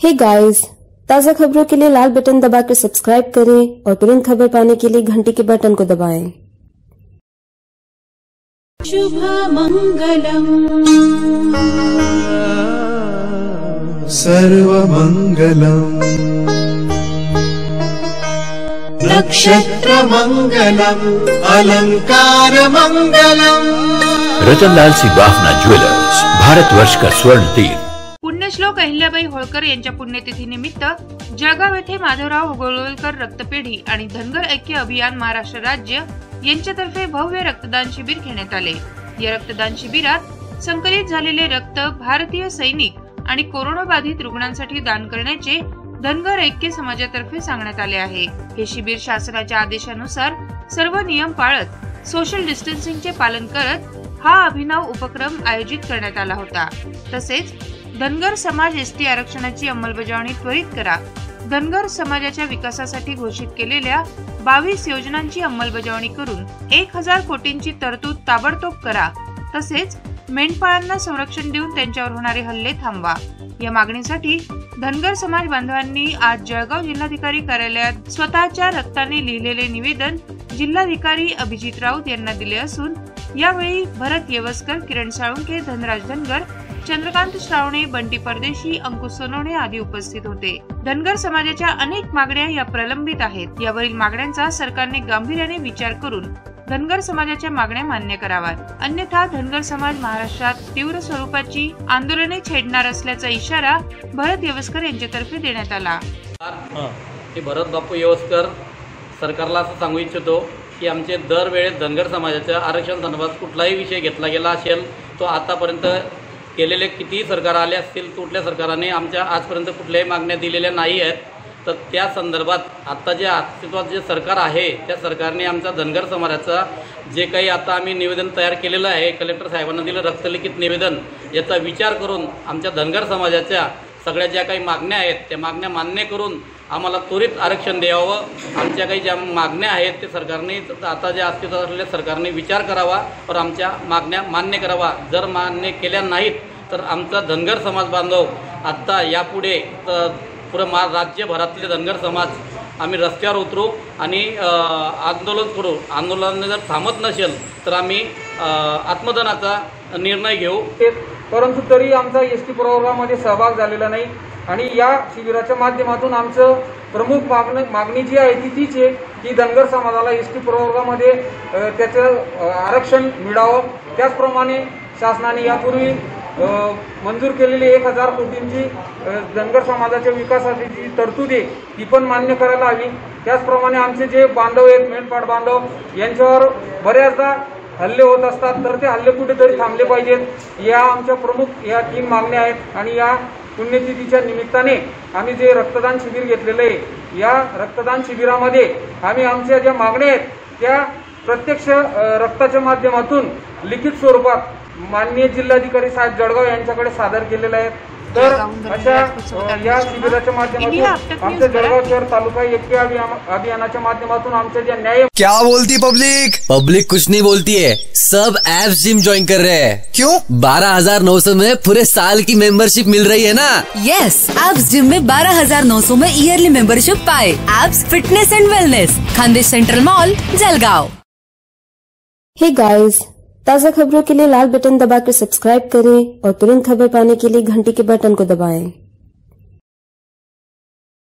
हे गाइस ताज़ा खबरों के लिए लाल बटन दबाकर सब्सक्राइब करें और तुरंत खबर पाने के लिए घंटी के बटन को दबाएँ। सर्वमङ्गलम् नक्षत्रमङ्गलम् अलङ्कारमङ्गलम् रतनलाल सिंह बाफना ज्वेलर्स भारतवर्ष का स्वर्ण तीर। पुण्यश्लोक अहिल्याबाई होळकर यांच्या पुण्यतिथीनिमित्त जळगाव येथे माधवराव गोळवलकर रक्तपेढी आणि धनगर ऐक्य अभियान महाराष्ट्र राज्य यांच्यातर्फे भव्य रक्तदान शिबिर घेण्यात आले. या रक्तदान शिबिरात संकलित झालेले रक्त भारतीय सैनिक आणि कोरोना बाधित रुग्णांसाठी दान करण्याचे धनगर ऐक्य समाजातर्फे सांगण्यात आले आहे. हे शिबिर शासनाच्या आदेशानुसार सर्व नियम पाळत सोशल डिस्टन्सिंगचे पालन करत हा अभिनव उपक्रम आयोजित करण्यात आला होता. तसेच धनगर समाज एसटी आरक्षणाची अंमलबजावणी त्वरित करा. धनगर समाजाच्या विकासासाठी घोषित केलेल्या बावीस योजनांची अंमलबजावणी करून एक हजार कोटींची तरतूद ताबडतोब करा. तसेच मेंढपाळांना संरक्षण देऊन त्यांच्यावर होणारे हल्ले थांबवा. या मागणीसाठी धनगर समाज बांधवांनी आज जळगाव जिल्हाधिकारी कार्यालयात स्वतःच्या रक्ताने लिहिलेले निवेदन जिल्हाधिकारी अभिजित राऊत यांना दिले असून यावेळी भरत येवस्कर किरण साळुंके धनराज धनगर चंद्रकांत श्रावणे बंटी परदेशी अंकुश सोनवणे आदी उपस्थित होते. धनगर समाजाच्या अनेक मागण्या या प्रलंबित आहेत. यावरील मागण्यांचा सरकारने गांभीर्याने विचार करून धनगर समाजाच्या मागण्या मान्य कराव्यात. अन्यथा धनगर समाज महाराष्ट्रात तीव्र स्वरूपाची आंदोलने छेडणार असल्याचा इशारा भरत येवस्कर यांच्यातर्फे देण्यात आला. की भरत बापू येवस्कर सरकारला असं सांगू इच्छितो की आमचे दरवेळेस धनगर समाजाच्या आरक्षण संदर्भात कुठलाही विषय घेतला गेला असेल तो आतापर्यंत केलेले कितीही सरकार आले असतील कुठल्या सरकाराने आमच्या आजपर्यंत कुठल्याही मागण्या दिलेल्या नाही आहेत. तर त्या संदर्भात आत्ता जे अस्तित्वात जे सरकार आहे त्या सरकारने आमचा धनगर समाजाचा जे काही आता आम्ही निवेदन तयार केलेलं आहे कलेक्टर साहेबांना दिलं रक्तलिखित निवेदन याचा विचार करून आमच्या धनगर समाजाच्या सगळ्या ज्या काही मागण्या आहेत त्या मागण्या मान्य करून आम्हाला त्वरित आरक्षण द्यावं. आमच्या काही ज्या मागण्या आहेत ते सरकारने आता ज्या अस्तित्वात असलेल्या सरकारने विचार करावा और आमच्या मागण्या मान्य करावा. जर मान्य केल्या नाहीत तर आमचा धनगर समाज बांधव आत्ता यापुढे तर पुरं मा राज्यभरातले धनगर समाज आम्ही रस्त्यावर उतरू आणि आंदोलन करू आंदोलन जर थांबत नसेल तर आम्ही आत्मदनाचा निर्णय घेऊ. परंतु तरी आमचा एस टी प्रवर्गामध्ये सहभाग झालेला नाही आणि या शिबिराच्या माध्यमातून आमचं प्रमुख मागणी मागणी जी आहे ती तीच आहे की धनगर समाजाला एस टी प्रवर्गामध्ये त्याचं आरक्षण मिळावं. त्याचप्रमाणे शासनाने यापूर्वी मंजूर केलेली एक हजार कोटींची धनगर समाजाच्या विकासाची जी तरतूद आहे ती पण मान्य करायला हवी. त्याचप्रमाणे आमचे जे बांधव आहेत मेंढपाड बांधव यांच्यावर बऱ्याचदा हल्ले होत असतात तर ते हल्ले कुठेतरी थांबले पाहिजेत. या आमच्या प्रमुख या तीन मागण्या आहेत आणि या पुण्यतिथीच्या निमित्ताने आम्ही जे रक्तदान शिबिर घेतलेलं आहे या रक्तदान शिबिरामध्ये आम्ही आमच्या ज्या मागण्या आहेत त्या प्रत्यक्ष रक्ताच्या माध्यमातून लिखित स्वरूपात माननीय जिल्हाधिकारी साहेब जळगाव यांच्याकडे सादर केलेले आहेत. तर अशा या शिबिराच्या माध्यमातून आमच्या जळगाव शहर तालुका ऐक्य अभियानाच्या माध्यमातून आमच्या ज्या न्याय क्या बोलती पब्लिक? पब्लिक कुछ नहीं बोलती है। सब एप्स जिम ज्वाइन कर रहे हैं। क्यों? बारह हज़ार नौ सौ में पूरे साल की मेंबरशिप मिल रही है ना? यस एप्स जिम में बारह हज़ार नौ सौ में ईयरली मेंबरशिप पाए। Apps fitness and wellness Khandesh Central Mall Jalgaon. Hey guys ताज़ा खबरों के लिए लाल बटन दबाकर सब्सक्राइब करें और तुरंत खबर पाने के लिए घंटी के बटन को दबाएं।